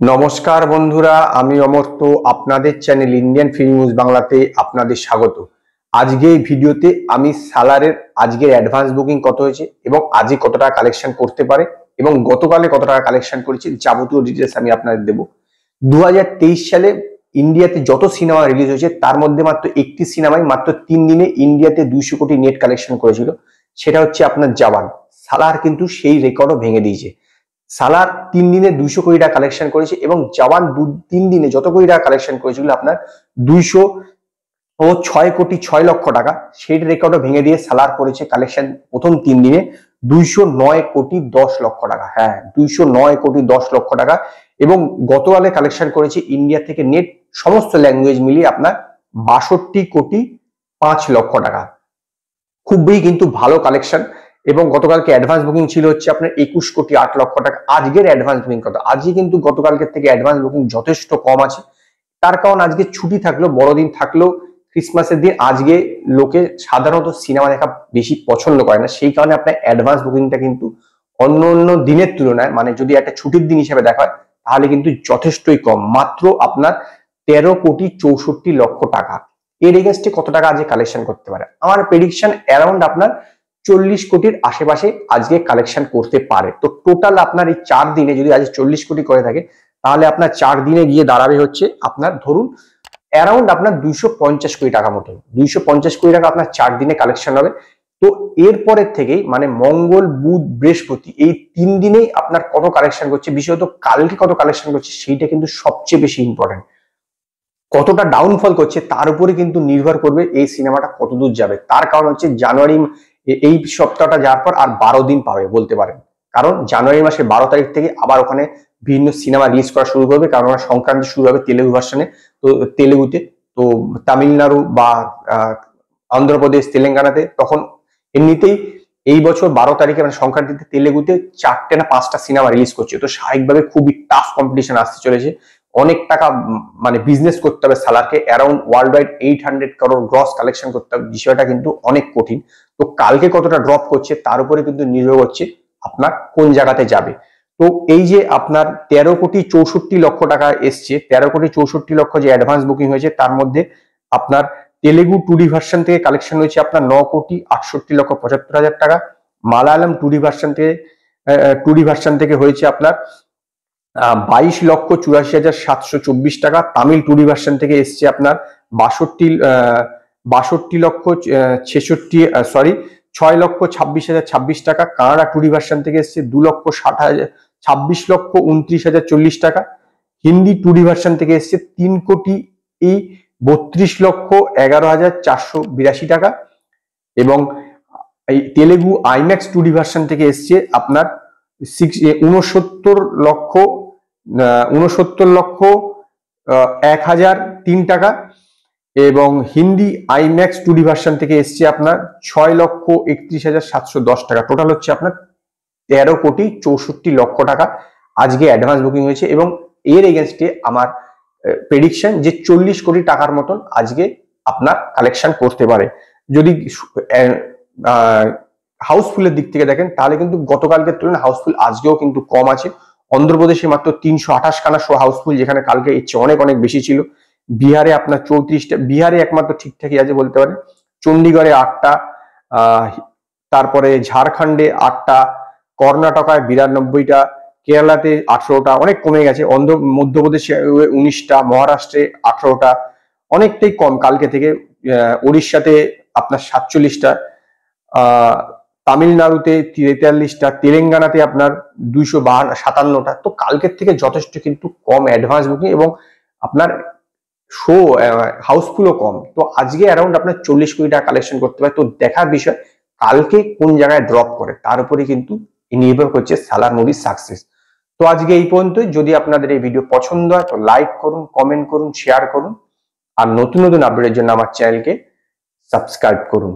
নমস্কার বন্ধুরা, আমি অমর্ত আপনাদের চ্যানেল ইন্ডিয়ান ফিল্ম নিউজ বাংলাতে আপনাদের স্বাগত। আজকে এই ভিডিওতে আমি সালারের আজকের অ্যাডভান্স বুকিং কত হয়েছে এবং আজকে কত টাকা কালেকশন করতে পারে এবং গতকালে কত টাকা কালেকশন করেছি যাবতীয় ডিটেলস আমি আপনাদের দেবো। দু সালে ইন্ডিয়াতে যত সিনেমা রিলিজ হয়েছে, তার মধ্যে মাত্র একটি সিনেমাই মাত্র তিন দিনে ইন্ডিয়াতে দুইশো কোটি নেট কালেকশন করেছিল। সেটা হচ্ছে আপনার জাবান সালার কিন্তু সেই রেকর্ডও ভেঙে দিয়েছে। সালার তিন দিনে দুইশো কোটি টাকা কালেকশন করেছে এবং জওয়ান দু, তিন দিনে যত কোটি টাকা কালেকশন করেছিল আপনার দুইশো ও ছয় কোটি ছয় লক্ষ টাকা। সেই রেকর্ডও ভেঙে দিয়ে সালার করেছে কালেকশন প্রথম তিন দিনে দুইশো নয় কোটি দশ লক্ষ টাকা। হ্যাঁ দুইশো নয় কোটি দশ লক্ষ টাকা। এবং গতকালে কালেকশন করেছে ইন্ডিয়া থেকে নেট সমস্ত ল্যাঙ্গুয়েজ মিলিয়ে আপনার বাষট্টি কোটি পাঁচ লক্ষ টাকা। খুবই কিন্তু ভালো কালেকশন এবং গতকালকে অ্যাডভান্স বুকিং ছিল হচ্ছে আপনার একুশ কোটি আট লক্ষ টাকা। আজকের অ্যাডভান্স বুকিং কত? আজকে কিন্তু গতকালকের থেকে অ্যাডভান্স বুকিং যথেষ্ট কম আছে। তার কারণ আজকে ছুটি থাকলেও, বড়দিন থাকলেও ক্রিসমাসের দিন আজকে লোকে সাধারণত সিনেমা দেখা বেশি পছন্দ করে না। সেই কারণে আপনার অ্যাডভান্স বুকিংটা কিন্তু অন্য অন্য দিনের তুলনায় মানে যদি একটা ছুটির দিন হিসেবে দেখা হয়, তাহলে কিন্তু যথেষ্টই কম। মাত্র আপনার তেরো কোটি চৌষট্টি লক্ষ টাকা। এর এগেনস্টে কত টাকা আজকে কালেকশন করতে পারে? আমার প্রেডিকশন অ্যারাউন্ড আপনার চল্লিশ কোটির আশেপাশে আজকে কালেকশন করতে পারে। তো টোটাল আপনার এই চার দিনে যদি আজ চল্লিশ কোটি করে থাকে, তাহলে আপনার চার দিনে গিয়ে দাঁড়াবে হচ্ছে আপনার ধরুন অ্যারাউন্ড আপনার দুইশো পঞ্চাশ কোটি টাকা মতো। দুইশো পঞ্চাশ কোটি টাকা আপনার চার দিনে কালেকশন হবে। তো এরপরের থেকেই মানে মঙ্গল, বুধ, বৃহস্পতি এই তিন দিনেই আপনার কত কালেকশন করছে, বিশেষত কালকে কত কালেকশন করছে, সেইটা কিন্তু সবচেয়ে বেশি ইম্পর্টেন্ট কতটা ডাউনফল করছে, তার উপরে কিন্তু নির্ভর করবে এই সিনেমাটা কতদূর যাবে। তার কারণ হচ্ছে জানুয়ারি এই সপ্তাহটা যাওয়ার পর আর বারো দিন পাবে বলতে পারেন। কারণ জানুয়ারি মাসের বারো তারিখ থেকে আবার ওখানে বিভিন্ন সিনেমা রিলিজ করা শুরু করবে, কারণ ওরা সংক্রান্তি শুরু হবে তেলেগু ভার্সনে। তো তেলেগুতে, তো তামিলনাড়ু বা অন্ধ্রপ্রদেশ, তেলেঙ্গানাতে তখন এমনিতেই এই বছর বারো তারিখে মানে সংক্রান্তিতে তেলেগুতে চারটে না পাঁচটা সিনেমা রিলিজ করছে। তো স্বাভাবিকভাবে খুবই টাফ কম্পিটিশন আসতে চলেছে। অনেক টাকা মানে বিজনেস করতে হবে সালারকে around world wide eight hundred crore gross collection করতে হবে। বিষয়টা কিন্তু অনেক কঠিন। তো কালকে কতটা ড্রপ করছে, তার উপরে কিন্তু নির্ভর করছে আপনার কোন জায়গাতে যাবে। তো এই যে আপনার তেরো কোটি চৌষট্টি লক্ষ টাকা এসছে, তেরো কোটি চৌষট্টি লক্ষ যে অ্যাডভান্স বুকিং হয়েছে, তার মধ্যে আপনার তেলেগু টুডি ভার্সন থেকে কালেকশন হয়েছে আপনার ন কোটি আটষট্টি লক্ষ পঁচাত্তর হাজার টাকা। মালায়ালাম টুডি ভার্সন থেকে টুডি ভার্সন থেকে হয়েছে আপনার বাইশ লক্ষ চুরাশি হাজার সাতশো চব্বিশ টাকা তামিল টুডি ভার্সন থেকে এসছে আপনার বাষট্টি বাষট্টি লক্ষ ছেষট্টি সরি ছয় লক্ষ ছাব্বিশ হাজার ছাব্বিশ টাকা। কানাডা টুডি ভার্সন থেকে এসছে দু লক্ষ ষাট হাজার, ছাব্বিশ লক্ষ উনত্রিশ হাজার চল্লিশ টাকা। হিন্দি টুডি ভার্সন থেকে এসছে তিন কোটি এই বত্রিশ লক্ষ এগারো হাজার চারশো বিরাশি টাকা। এবং এই তেলেগু আইম্যাক্স টুডি ভার্সন থেকে এসছে আপনার সিক্স উনসত্তর লক্ষ উনসত্তর লক্ষ এক হাজার তিন টাকা এবং হিন্দি আইম্যাক্স টুডি ভার্সন থেকে এসছে আপনার ছয় লক্ষ একত্রিশ হাজার সাতশো দশ টাকা। টোটাল হচ্ছে আপনার তেরো কোটি চৌষট্টি লক্ষ টাকা। আজকে অ্যাডভান্স বুকিং হয়েছে এবং এর এগেনস্টে আমার প্রেডিকশন যে চল্লিশ কোটি টাকার মতন আজকে আপনার কালেকশন করতে পারে। যদি হাউসফুলের দিক থেকে দেখেন, তাহলে কিন্তু গতকালকের তুলনায় হাউসফুল আজকেও কিন্তু কম আছে। অন্ধ্রপ্রদেশে মাত্র তিনশো আঠাশ খানা শো হাউসফুল যেখানে কালকে ইচ্ছে অনেক অনেক বেশি ছিল। বিহারে আপনার চৌত্রিশটা, বিহারে একমাত্র ঠিকঠাকই আছে বলতে পারেন। চণ্ডীগড়ে আটটা তারপরে ঝাড়খণ্ডে আটটা, কর্ণাটকায় বিরানব্বইটা, কেরালাতে আঠেরোটা, অনেক কমে গেছে। অন্ধ্র, মধ্যপ্রদেশে উনিশটা, মহারাষ্ট্রে আঠেরোটা, অনেকটাই কম কালকে থেকে উড়িষ্যাতে আপনার সাতচল্লিশটা তামিলনাড়ুতে তেতাল্লিশটা তেলেঙ্গানাতে আপনার দুইশো বাহান্ন সাতান্নটা। তো কালকের থেকে যথেষ্ট কিন্তু কম অ্যাডভান্স বুকিং এবং আপনার শো হাউসফুলও কম। তো আজকে অ্যারাউন্ড আপনার চল্লিশ কোটি টাকা কালেকশন করতে পারে। তো দেখার বিষয়, কালকে কোন জায়গায় ড্রপ করে, তার উপরে কিন্তু নির্ভর করছে সালার মুভির সাকসেস তো আজকে এই পর্যন্তই। যদি আপনাদের এই ভিডিও পছন্দ হয়, তো লাইক করুন কমেন্ট করুন শেয়ার করুন। আর নতুন নতুন আপডেটের জন্য আমার চ্যানেলকে সাবস্ক্রাইব করুন।